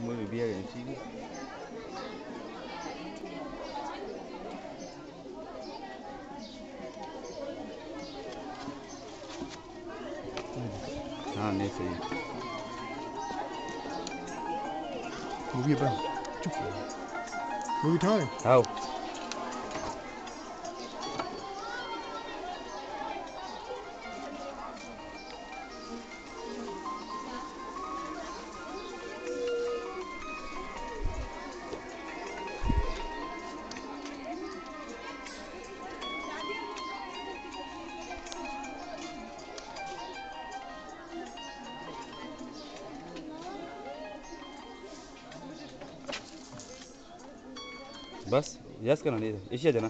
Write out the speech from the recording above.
kuma mai biya yanzu ne na ne sai movie ba chupu movie time बस yes करना नहीं इसी देना।